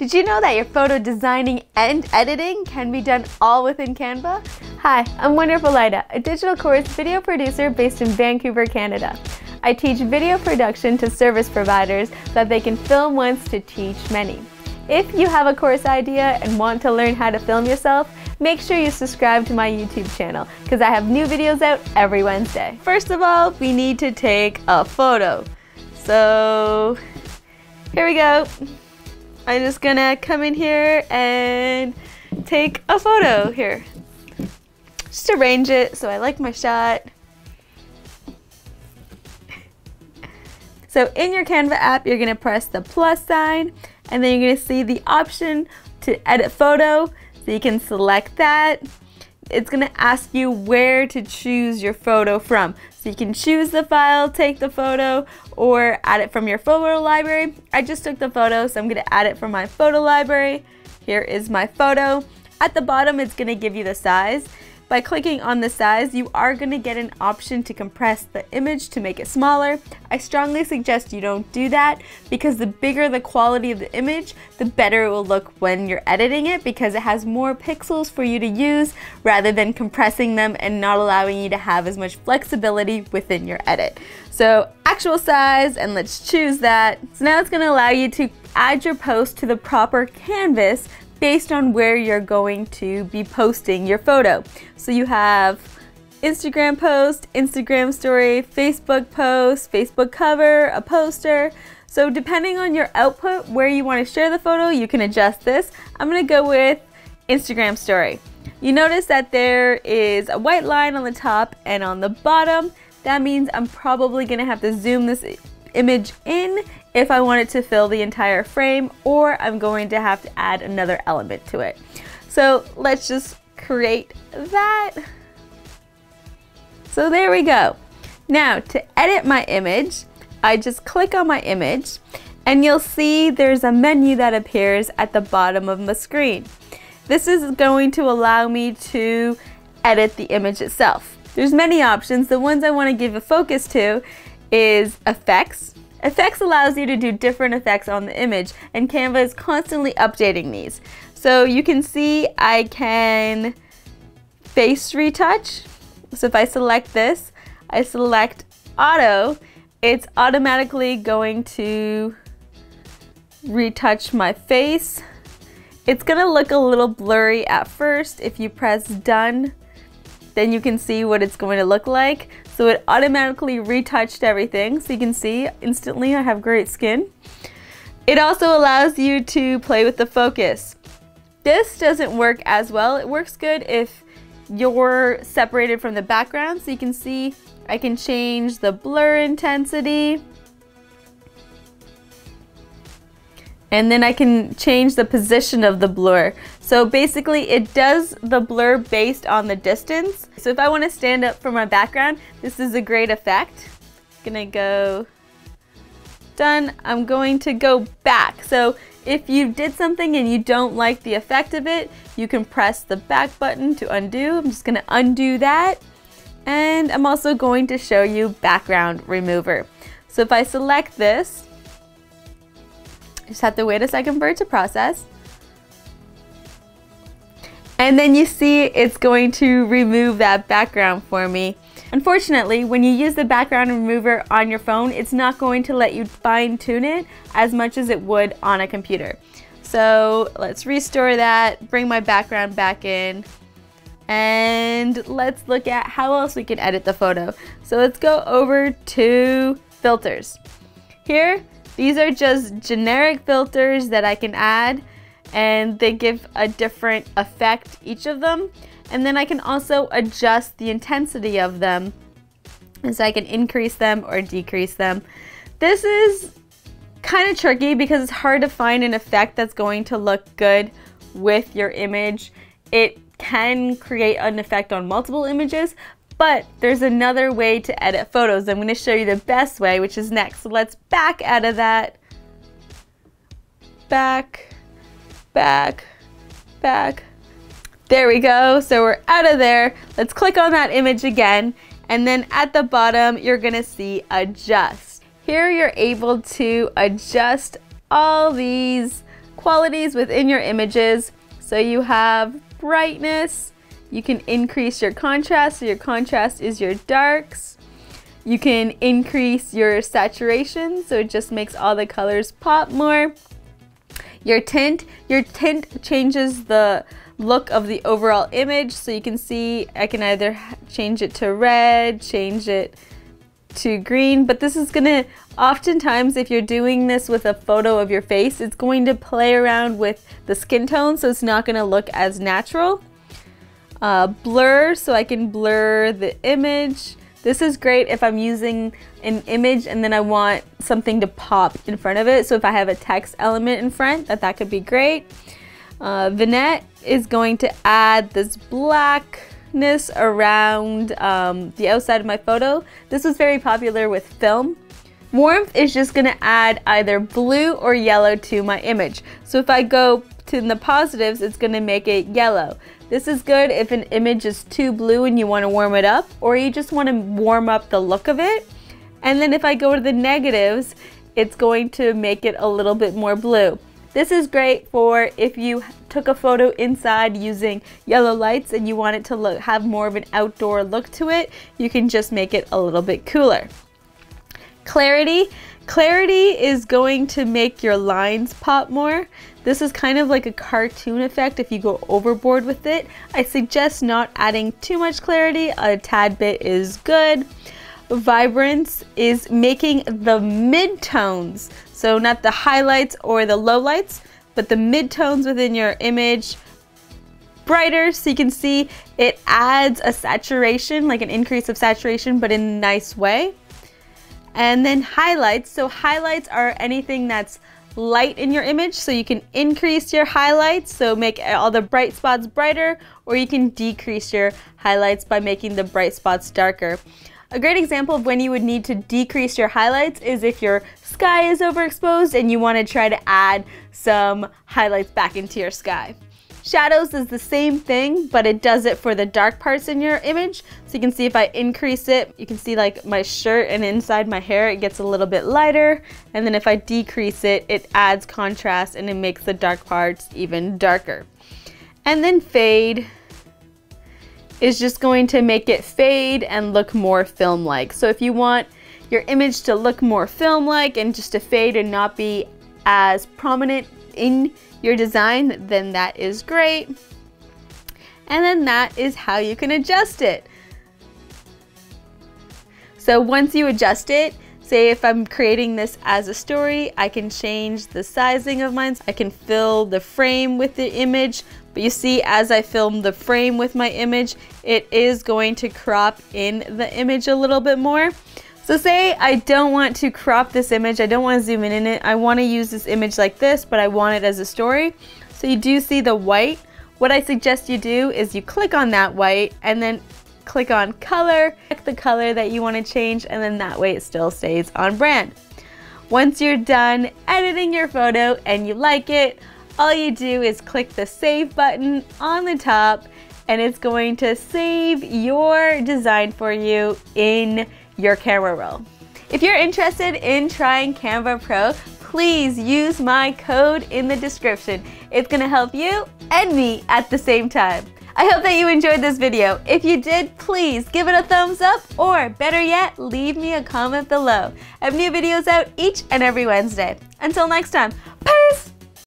Did you know that your photo designing and editing can be done all within Canva? Hi, I'm Wonderful Ida, a digital course video producer based in Vancouver, Canada. I teach video production to service providers so that they can film once to teach many. If you have a course idea and want to learn how to film yourself, make sure you subscribe to my YouTube channel because I have new videos out every Wednesday. First of all, we need to take a photo. So here we go. I'm just gonna come in here and take a photo here. Just arrange it so I like my shot. So in your Canva app, you're gonna press the plus sign and then you're gonna see the option to edit photo. So you can select that. It's gonna ask you where to choose your photo from. So you can choose the file, take the photo, or add it from your photo library. I just took the photo, so I'm gonna add it from my photo library. Here is my photo. At the bottom, it's gonna give you the size. By clicking on the size, you are going to get an option to compress the image to make it smaller. I strongly suggest you don't do that because the bigger the quality of the image, the better it will look when you're editing it because it has more pixels for you to use rather than compressing them and not allowing you to have as much flexibility within your edit. So actual size and let's choose that. So now it's going to allow you to add your post to the proper canvas based on where you're going to be posting your photo. So you have Instagram post, Instagram story, Facebook post, Facebook cover, a poster. So depending on your output, where you want to share the photo, you can adjust this. I'm going to go with Instagram story. You notice that there is a white line on the top and on the bottom. That means I'm probably going to have to zoom this image in if I want it to fill the entire frame or I'm going to have to add another element to it. So let's just create that. So there we go. Now to edit my image, I just click on my image and you'll see there's a menu that appears at the bottom of my screen. This is going to allow me to edit the image itself. There's many options. The ones I want to give a focus to is effects, Effects allows you to do different effects on the image and Canva is constantly updating these. So you can see I can face retouch. So if I select this, I select auto, it's automatically going to retouch my face. It's gonna look a little blurry at first. If you press done, then you can see what it's going to look like. So it automatically retouched everything. So you can see instantly I have great skin. It also allows you to play with the focus. This doesn't work as well. It works good if you're separated from the background. So you can see I can change the blur intensity. And then I can change the position of the blur. So basically it does the blur based on the distance. So if I want to stand up for my background, this is a great effect. Gonna go done. I'm going to go back. So if you did something and you don't like the effect of it, you can press the back button to undo. I'm just gonna undo that. And I'm also going to show you background remover. So if I select this, just have to wait a second for it to process. And then you see it's going to remove that background for me. Unfortunately, when you use the background remover on your phone, it's not going to let you fine tune it as much as it would on a computer. So let's restore that, bring my background back in, and let's look at how else we can edit the photo. So let's go over to filters. Here, these are just generic filters that I can add and they give a different effect, each of them. And then I can also adjust the intensity of them and so I can increase them or decrease them. This is kind of tricky because it's hard to find an effect that's going to look good with your image. It can create an effect on multiple images, but there's another way to edit photos. I'm gonna show you the best way, which is next. So let's back out of that. Back, back, back. There we go. So we're out of there. Let's click on that image again. And then at the bottom, you're gonna see adjust. Here you're able to adjust all these qualities within your images. So you have brightness, you can increase your contrast, so your contrast is your darks. You can increase your saturation, so it just makes all the colors pop more. Your tint, your tint changes the look of the overall image, so you can see I can either change it to red, change it to green, but this is gonna, oftentimes if you're doing this with a photo of your face, it's going to play around with the skin tone, so it's not gonna look as natural. Uh, blur, so I can blur the image. This is great if I'm using an image and then I want something to pop in front of it. So if I have a text element in front, that that could be great. Uh, Vignette is going to add this blackness around um, the outside of my photo. This was very popular with film. Warmth is just gonna add either blue or yellow to my image. So if I go to the positives, it's gonna make it yellow. This is good if an image is too blue and you wanna warm it up, or you just wanna warm up the look of it. And then if I go to the negatives, it's going to make it a little bit more blue. This is great for if you took a photo inside using yellow lights and you want it to look, have more of an outdoor look to it, you can just make it a little bit cooler. Clarity. Clarity is going to make your lines pop more. This is kind of like a cartoon effect if you go overboard with it. I suggest not adding too much clarity. A tad bit is good. Vibrance is making the midtones, so not the highlights or the lowlights, but the midtones within your image brighter so you can see it adds a saturation, like an increase of saturation, but in a nice way. And then highlights. So highlights are anything that's light in your image. So you can increase your highlights, so make all the bright spots brighter, or you can decrease your highlights by making the bright spots darker. A great example of when you would need to decrease your highlights is if your sky is overexposed and you want to try to add some highlights back into your sky. Shadows is the same thing, but it does it for the dark parts in your image. So you can see if I increase it, you can see like my shirt and inside my hair, it gets a little bit lighter. And then if I decrease it, it adds contrast and it makes the dark parts even darker. And then fade is just going to make it fade and look more film-like. So if you want your image to look more film-like and just to fade and not be as prominent in your design, then that is great. And then that is how you can adjust it. So once you adjust it, say if I'm creating this as a story, I can change the sizing of mine. I can fill the frame with the image, but you see as I film the frame with my image, it is going to crop in the image a little bit more. So say I don't want to crop this image, I don't want to zoom in in it, I want to use this image like this, but I want it as a story. So you do see the white. What I suggest you do is you click on that white and then click on color, pick the color that you want to change, and then that way it still stays on brand. Once you're done editing your photo and you like it, all you do is click the save button on the top and it's going to save your design for you in your camera roll. If you're interested in trying Canva Pro, please use my code in the description. It's gonna help you and me at the same time. I hope that you enjoyed this video. If you did, please give it a thumbs up or better yet, leave me a comment below. I have new videos out each and every Wednesday. Until next time, peace!